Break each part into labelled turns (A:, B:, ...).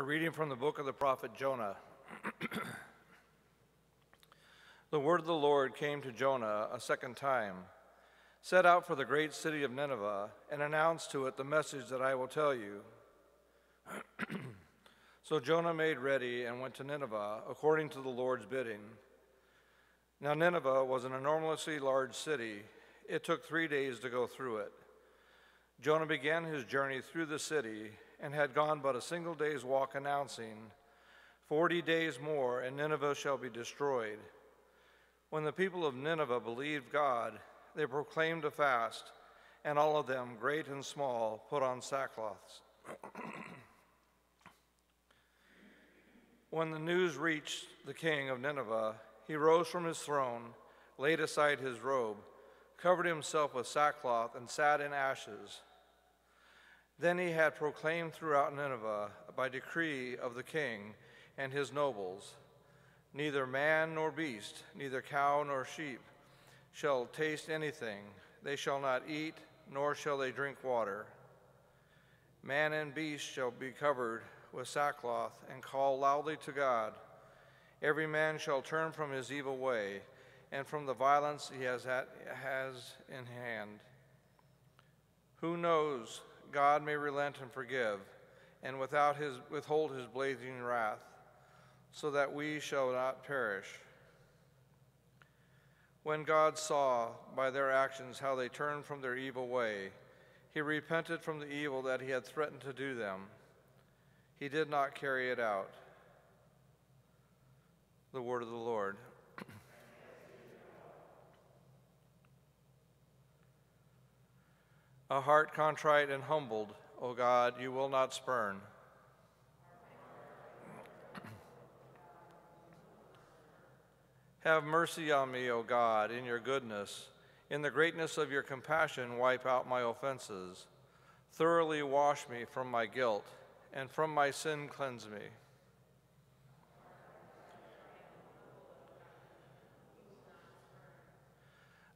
A: A reading from the book of the prophet Jonah. the word of the Lord came to Jonah a second time Set out for the great city of Nineveh and announce to it the message that I will tell you. so Jonah made ready and went to Nineveh according to the Lord's bidding. Now, Nineveh was an enormously large city. It took three days to go through it. Jonah began his journey through the city and had gone but a single day's walk, announcing, Forty days more, and Nineveh shall be destroyed. When the people of Nineveh believed God, they proclaimed a fast, and all of them, great and small, put on sackcloths. when the news reached the king of Nineveh, he rose from his throne, laid aside his robe, covered himself with sackcloth, and sat in ashes. Then he had proclaimed throughout Nineveh, by decree of the king and his nobles, neither man nor beast, neither cow nor sheep shall taste anything. They shall not eat, nor shall they drink water. Man and beast shall be covered with sackcloth and call loudly to God. Every man shall turn from his evil way and from the violence he has, at, has in hand. Who knows God may relent and forgive, and without his, withhold his blazing wrath, so that we shall not perish. When God saw by their actions how they turned from their evil way, he repented from the evil that he had threatened to do them. He did not carry it out. The word of the Lord. A heart contrite and humbled, O God, you will not spurn. Have mercy on me, O God, in your goodness. In the greatness of your compassion, wipe out my offenses. Thoroughly wash me from my guilt, and from my sin cleanse me.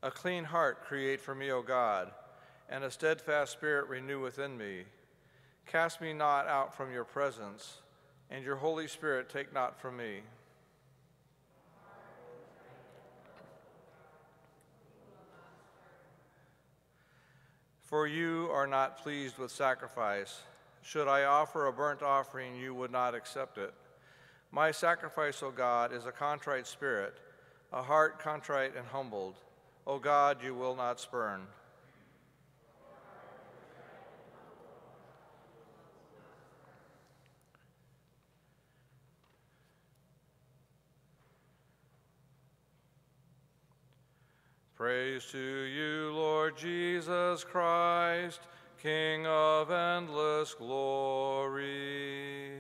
A: A clean heart create for me, O God and a steadfast spirit renew within me. Cast me not out from your presence, and your Holy Spirit take not from me. For you are not pleased with sacrifice. Should I offer a burnt offering, you would not accept it. My sacrifice, O God, is a contrite spirit, a heart contrite and humbled. O God, you will not spurn. Praise to you, Lord Jesus Christ, King of endless glory.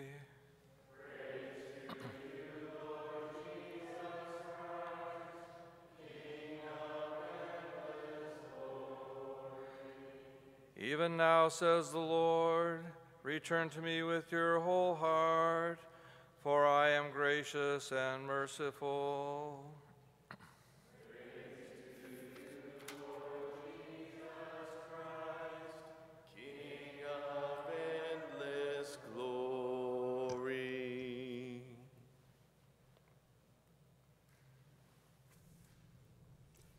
A: Even now, says the Lord, return to me with your whole heart, for I am gracious and merciful.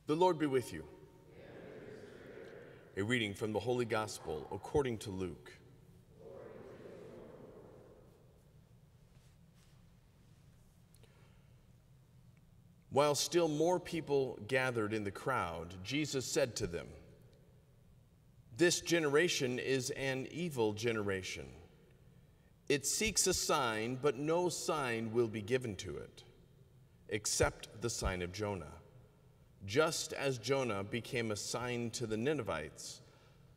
B: The Lord be with you. A reading from the Holy Gospel according to Luke. While still more people gathered in the crowd, Jesus said to them, This generation is an evil generation. It seeks a sign, but no sign will be given to it, except the sign of Jonah. Just as Jonah became a sign to the Ninevites,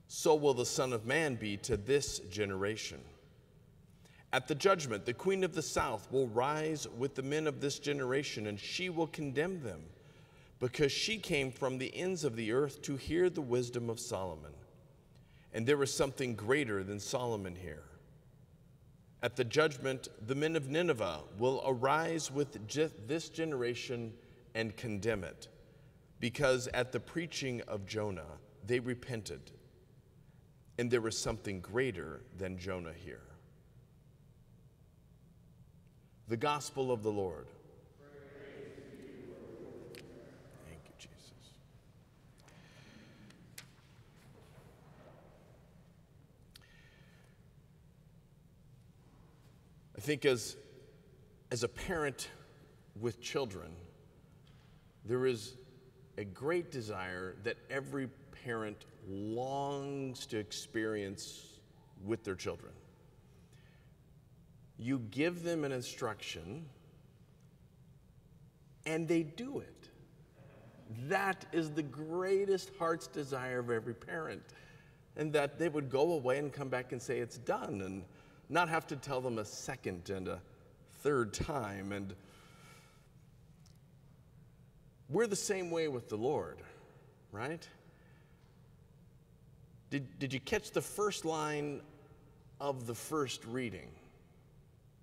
B: so will the Son of Man be to this generation. At the judgment, the queen of the south will rise with the men of this generation, and she will condemn them, because she came from the ends of the earth to hear the wisdom of Solomon. And there is something greater than Solomon here. At the judgment, the men of Nineveh will arise with this generation and condemn it because at the preaching of Jonah, they repented. And there was something greater than Jonah here. The gospel of the Lord. Thank you, Jesus. I think as, as a parent with children, there is a great desire that every parent longs to experience with their children. You give them an instruction, and they do it. That is the greatest heart's desire of every parent. And that they would go away and come back and say it's done, and not have to tell them a second and a third time. And we're the same way with the Lord, right? Did, did you catch the first line of the first reading?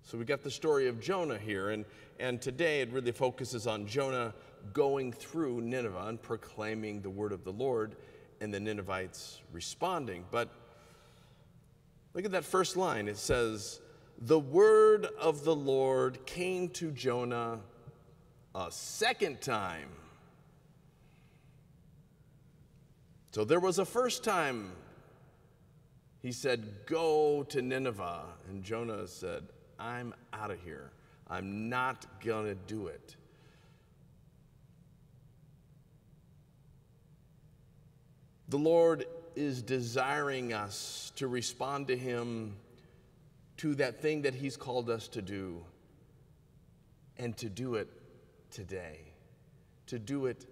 B: So we got the story of Jonah here, and, and today it really focuses on Jonah going through Nineveh and proclaiming the word of the Lord, and the Ninevites responding. But look at that first line. It says, The word of the Lord came to Jonah a second time. So there was a first time he said, Go to Nineveh. And Jonah said, I'm out of here. I'm not going to do it. The Lord is desiring us to respond to Him to that thing that He's called us to do, and to do it today, to do it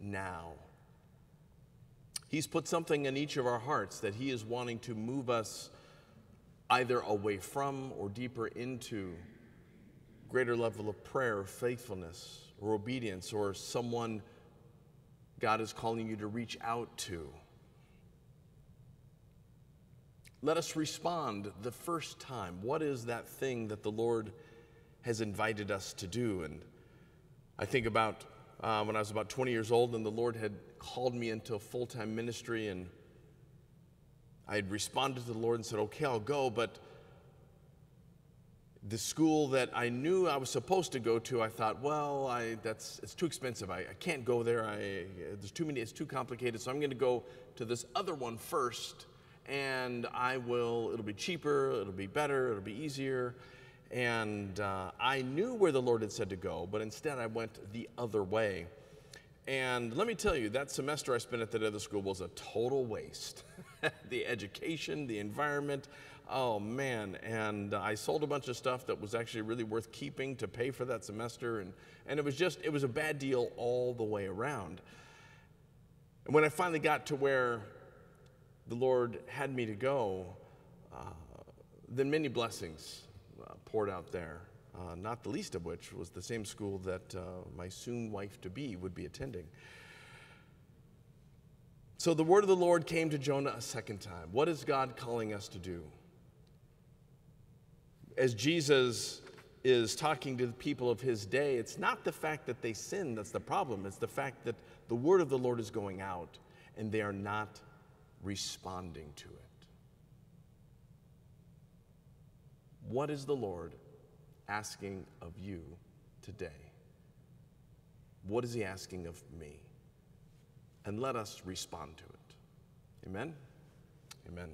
B: now. He's put something in each of our hearts that He is wanting to move us either away from or deeper into greater level of prayer, faithfulness, or obedience, or someone God is calling you to reach out to. Let us respond the first time. What is that thing that the Lord has invited us to do? And I think about uh, when I was about 20 years old and the Lord had called me into full time ministry, and I had responded to the Lord and said, Okay, I'll go, but the school that I knew I was supposed to go to, I thought, well, I, that's, it's too expensive. I, I can't go there. I, there's too many, it's too complicated. So I'm going to go to this other one first, and I will, it'll be cheaper, it'll be better, it'll be easier. And uh, I knew where the Lord had said to go, but instead I went the other way. And let me tell you, that semester I spent at that other school was a total waste. the education, the environment, oh man. And I sold a bunch of stuff that was actually really worth keeping to pay for that semester. And, and it was just, it was a bad deal all the way around. And when I finally got to where the Lord had me to go, uh, then many blessings uh, poured out there uh, not the least of which was the same school that uh, my soon wife to be would be attending. So the word of the Lord came to Jonah a second time. What is God calling us to do? As Jesus is talking to the people of his day, it's not the fact that they sin that's the problem, it's the fact that the word of the Lord is going out and they are not responding to it. What is the Lord asking of you today? What is he asking of me? And let us respond to it. Amen? Amen.